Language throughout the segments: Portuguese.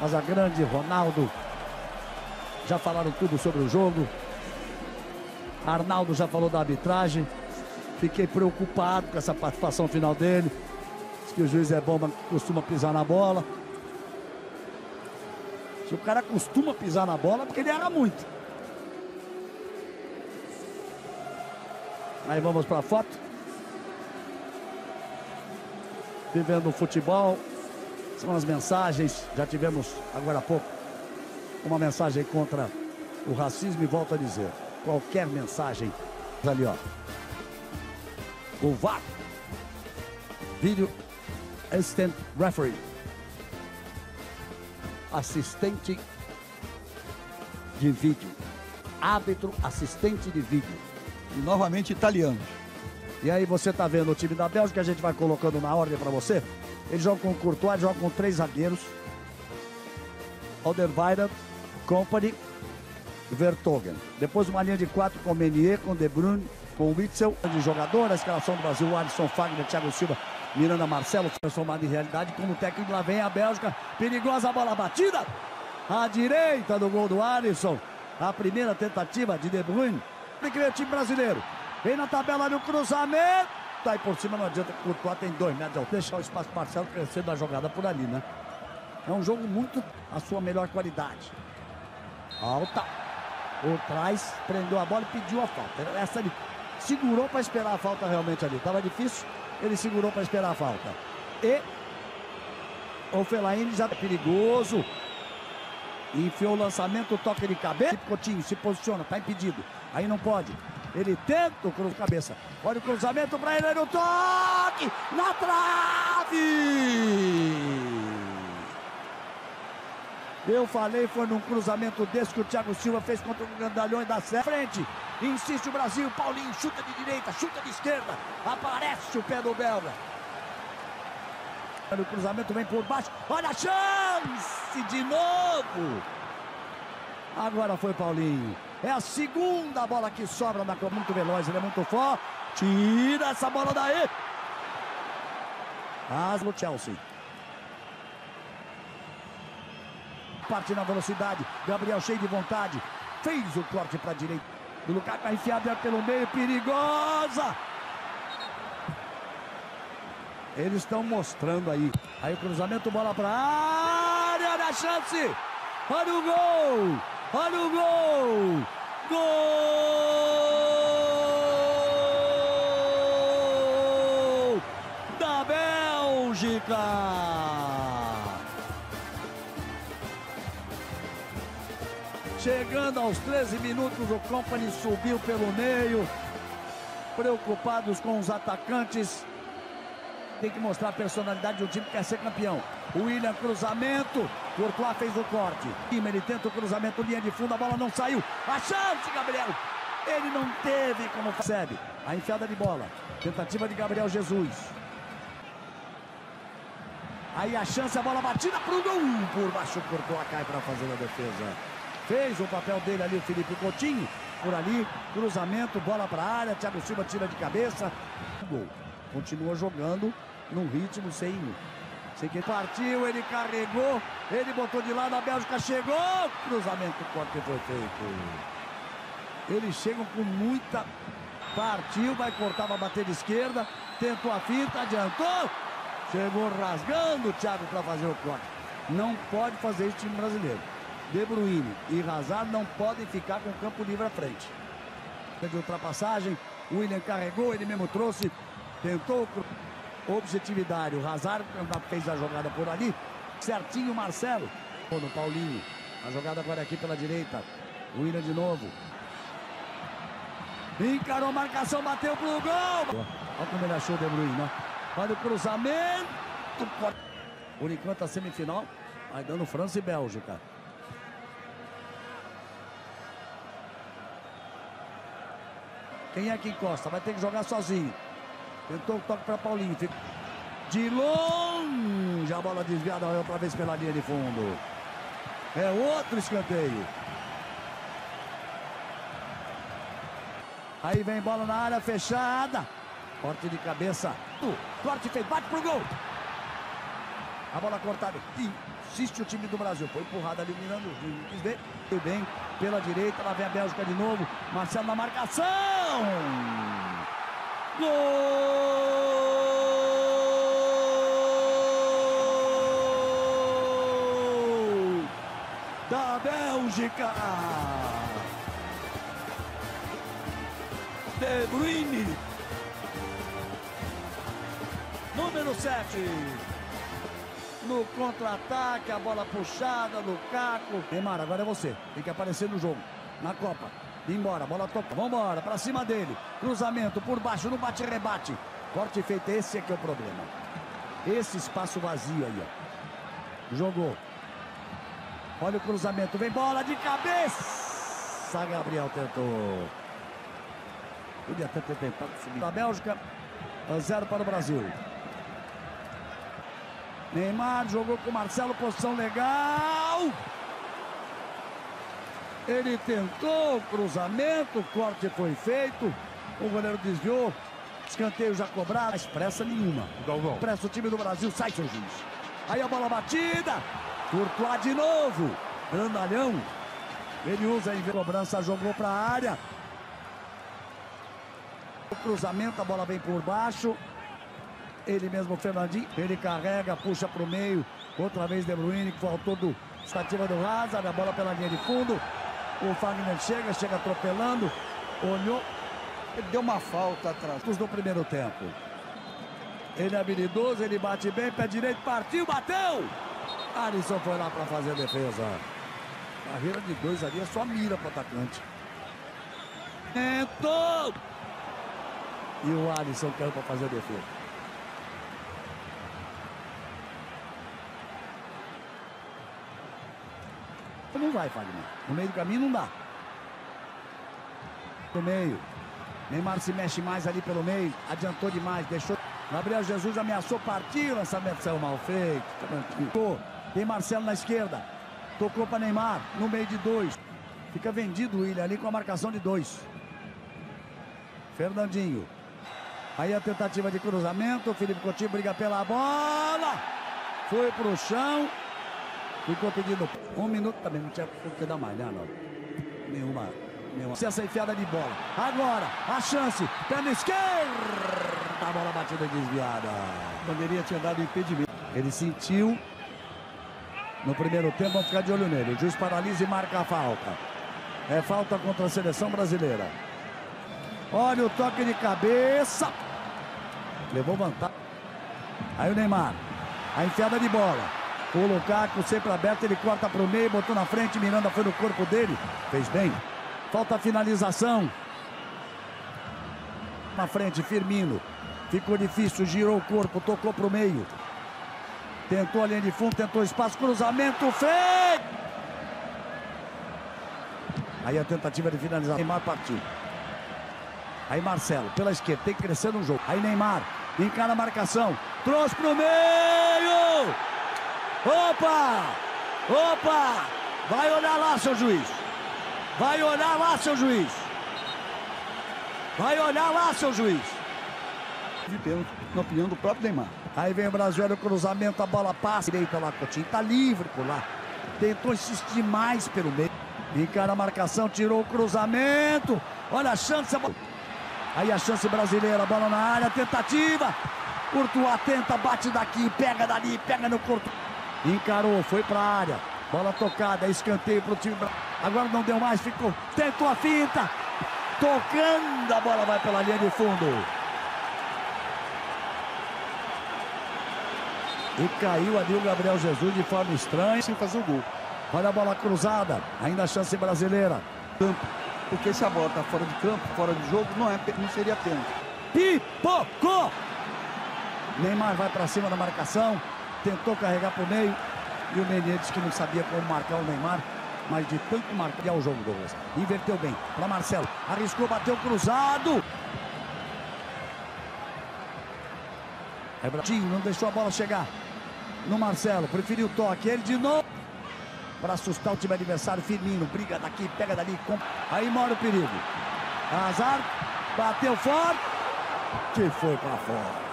Mas a grande Ronaldo. Já falaram tudo sobre o jogo. Arnaldo já falou da arbitragem. Fiquei preocupado com essa participação final dele. Diz que o juiz é bom, mas costuma pisar na bola. Se o cara costuma pisar na bola, é porque ele erra muito. Aí vamos para a foto. Vivendo o futebol. São as mensagens. Já tivemos agora há pouco uma mensagem contra o racismo e volto a dizer. Qualquer mensagem. Ali, ó. O VAR. Vídeo Assistant Referee. Assistente de vídeo. Árbitro assistente de vídeo. E novamente italianos. E aí você tá vendo o time da Bélgica, a gente vai colocando na ordem para você. Eles jogam com Courtois, jogam com três zagueiros. Alderweireld, Company e Vertogen. Depois uma linha de quatro com Menier, com De Bruyne, com Witzel. De jogador, a escalação do Brasil, Alisson Fagner, Thiago Silva, Miranda Marcelo, transformado em realidade. Como técnico, lá vem a Bélgica. Perigosa bola batida. À direita do gol do Alisson. A primeira tentativa de De Bruyne. Que ver o time brasileiro. Vem na tabela no cruzamento. Tá aí por cima, não adianta. O Courtois tem dois metros. Deixar o espaço parcial crescer da jogada por ali, né? É um jogo muito a sua melhor qualidade. Alta. Por trás, prendeu a bola e pediu a falta. Essa ele segurou para esperar a falta realmente ali. Tava difícil, ele segurou para esperar a falta. E o Felaine já é perigoso. Enfiou o lançamento, toque de cabeça. Coutinho se posiciona, tá impedido. Aí não pode. Ele tenta o cruz cabeça. Olha o cruzamento para ele, no toque! Na trave! Eu falei, foi num cruzamento desse que o Thiago Silva fez contra o Grandalhões da Serra. Frente, insiste o Brasil, Paulinho chuta de direita, chuta de esquerda, aparece o pé do Belga. O cruzamento vem por baixo, olha a chance de novo. Agora foi Paulinho. É a segunda bola que sobra na muito veloz, ele é muito forte. Tira essa bola daí. Aslo Chelsea. parte na velocidade. Gabriel cheio de vontade. Fez o corte para a direita. O Lukaku tá enfiado pelo meio, perigosa. Eles estão mostrando aí. Aí o cruzamento, bola para área, olha a chance. Olha o gol. Olha o gol. Gol da Bélgica. Chegando aos 13 minutos, o Company subiu pelo meio. Preocupados com os atacantes. Tem que mostrar a personalidade do time que quer ser campeão. O William, cruzamento. Courtois fez o corte. Ele tenta o cruzamento, linha de fundo, a bola não saiu. A chance, Gabriel. Ele não teve como percebe. A enfiada de bola. Tentativa de Gabriel Jesus. Aí a chance, a bola batida pro gol. Por baixo, Courtois cai para fazer a defesa. Fez o papel dele ali o Felipe Coutinho. Por ali, cruzamento, bola para a área. Thiago Silva tira de cabeça. Gol. Continua jogando num ritmo sem. Que partiu, ele carregou, ele botou de lado, a Bélgica chegou. Cruzamento, corte foi feito. Eles chegam com muita. Partiu, vai cortar, vai bater de esquerda. Tentou a fita, adiantou. Chegou rasgando o Thiago para fazer o corte. Não pode fazer isso time brasileiro. De Bruyne e Hazard não podem ficar com o campo livre à frente. De ultrapassagem, William carregou, ele mesmo trouxe, tentou objetividade. O Hazard fez a jogada por ali, certinho Marcelo. No Paulinho, a jogada agora aqui pela direita. William de novo. Encarou a marcação, bateu pro gol. Olha como ele achou o De Bruyne, né? Olha o cruzamento. Por enquanto a semifinal vai dando França e Bélgica. Quem é que encosta? Vai ter que jogar sozinho. Tentou o toque para Paulinho. De longe a bola desviada outra vez pela linha de fundo. É outro escanteio. Aí vem bola na área fechada. Corte de cabeça. Corte feito. Bate pro gol. A bola cortada. Insiste o time do Brasil. Foi empurrado ali, mirando. Quis ver. Bem pela direita. Lá vem a Bélgica de novo. Marcelo na marcação. Gol da Bélgica. De Bruyne. Número 7. No contra-ataque, a bola puxada, Lukaku. Neymar, agora é você. Tem que aparecer no jogo. Na Copa. Embora, bola toca. Vambora, pra cima dele. Cruzamento por baixo, no bate-rebate. Corte feito, esse é que é o problema. Esse espaço vazio aí, ó. Jogou. Olha o cruzamento, vem bola de cabeça. Gabriel tentou. Podia até ter tentado subir. Da Bélgica, 0 para o Brasil. Neymar jogou com o Marcelo, posição legal. Ele tentou o cruzamento, o corte foi feito. O goleiro desviou. Escanteio já cobrado. Mas pressa nenhuma. Galvão. Pressa o time do Brasil, sai seu juiz. Aí a bola batida. Courtois de novo. Grandalhão. Ele usa a cobrança, jogou para a área. O cruzamento, a bola vem por baixo. Ele mesmo, Fernandinho. Ele carrega, puxa para o meio. Outra vez De Bruyne, que faltou do estativa do Hazard. A bola pela linha de fundo. O Fagner chega, chega atropelando. Olhou. Ele deu uma falta atrás. No primeiro tempo. Ele é habilidoso, ele bate bem, pé direito, partiu, bateu! Alisson foi lá para fazer a defesa. Carreira de dois ali é só mira para atacante. Entrou! E o Alisson caiu para fazer a defesa. Não vai, Fagner. No meio do caminho não dá. No meio. Neymar se mexe mais ali pelo meio. Adiantou demais, deixou. Gabriel Jesus ameaçou partir. Lançamento saiu mal feito. Tranquilo. Tem Marcelo na esquerda. Tocou para Neymar. No meio de dois. Fica vendido o William ali com a marcação de dois. Fernandinho. Aí a tentativa de cruzamento. Felipe Coutinho briga pela bola. Foi pro chão. Ficou pedindo um minuto também. Não tinha por que dar mais, né? Nenhuma. nenhuma. Essa enfiada de bola. Agora, a chance. Pé na esquerda. A bola batida desviada. Bandeirinha tinha dado impedimento. Ele sentiu. No primeiro tempo, vamos ficar de olho nele. O juiz paralisa e marca a falta. É falta contra a seleção brasileira. Olha o toque de cabeça. Levou vantagem. Aí o Neymar. A enfiada de bola. O Lukaku sempre aberto, ele corta para o meio, botou na frente, Miranda foi no corpo dele. Fez bem. Falta a finalização. Na frente, Firmino. Ficou difícil, girou o corpo, tocou para o meio. Tentou a linha de fundo, tentou espaço, cruzamento feito. Aí a tentativa de finalização. Neymar partiu. Aí Marcelo, pela esquerda, tem que crescer no jogo. Aí Neymar, encara a marcação. Trouxe pro meio! Opa! Opa! Vai olhar lá, seu juiz. Vai olhar lá, seu juiz. Vai olhar lá, seu juiz. De pênalti, na opinião do próprio Neymar. Aí vem o Brasil, olha o cruzamento, a bola passa. Direita lá, Coutinho. Tá livre por lá. Tentou insistir mais pelo meio. Encara a marcação, tirou o cruzamento. Olha a chance. A bola... Aí a chance brasileira, bola na área, tentativa. Courtois tenta, bate daqui, pega dali, pega no corpo. Encarou, foi pra área. Bola tocada, escanteio pro time. Agora não deu mais, ficou. Tentou a finta. Tocando, a bola vai pela linha de fundo. E caiu ali o Gabriel Jesus de forma estranha. Sem fazer o gol. Olha a bola cruzada. Ainda a chance brasileira. Campo. Porque se a bola tá fora de campo, fora de jogo, não, é, não seria pênalti. Pipocou! Neymar vai para cima da marcação. Tentou carregar para o meio. E o disse que não sabia como marcar o Neymar. Mas de tanto marcar o jogo, Douglas. Inverteu bem para Marcelo. Arriscou, bateu cruzado. É Bratinho, não deixou a bola chegar no Marcelo. Preferiu o toque. Ele de novo. Para assustar o time adversário. Firmino, briga daqui, pega dali. Com... Aí mora o perigo. Azar. Bateu forte. Que foi para fora.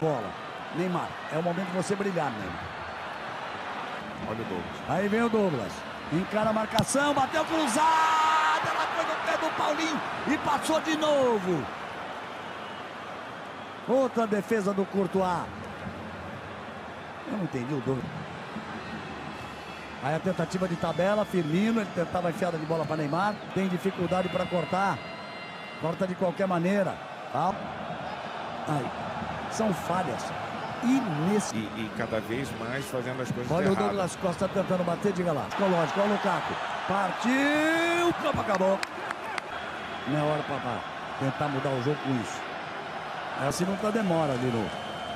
Bola. Neymar. É o momento de você brilhar, Neymar. Olha o Douglas. Aí vem o Douglas. Encara a marcação, bateu cruzada. Ela foi no pé do Paulinho e passou de novo. Outra defesa do Courtois. Eu não entendi o Douglas. Aí a tentativa de tabela, Firmino, ele tentava enfiada de bola para Neymar, tem dificuldade para cortar. Corta de qualquer maneira. Tá? Aí. São falhas. Inesse. E, e cada vez mais fazendo as coisas Olha o erradas. Douglas Costa tentando bater, diga lá. Psicológico, olha o Lukaku. Partiu, o campo acabou. Não é hora para tentar mudar o jogo com isso. Essa nunca demora ali no,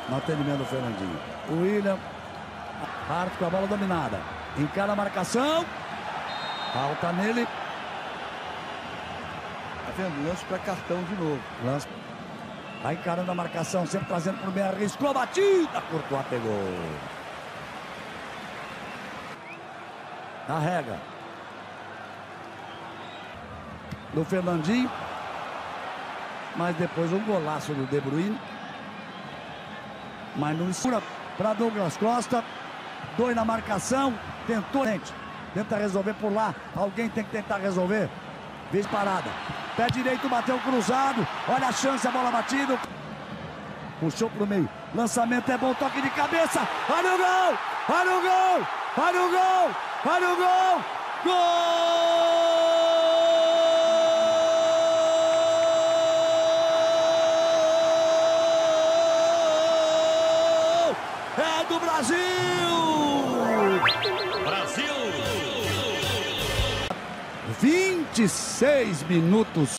no atendimento do Fernandinho. O William, Hart com a bola dominada. Encara a marcação. Falta nele. Tá vendo? Lance para cartão de novo. Lance. Vai encarando a marcação, sempre trazendo para o meio, arriscou a batida. Courtois pegou. Carrega. Do Fernandinho. Mas depois um golaço do De Bruyne. Mas não escura para Douglas Costa. Dois na marcação. Tentou, gente. Tenta resolver por lá. Alguém tem que tentar resolver. Vez parada. Pé direito, bateu cruzado. Olha a chance, a bola batida. Puxou pro meio. Lançamento é bom, toque de cabeça. Olha o gol! Olha o gol! Olha o gol! Olha o gol! Gol! 26 minutos.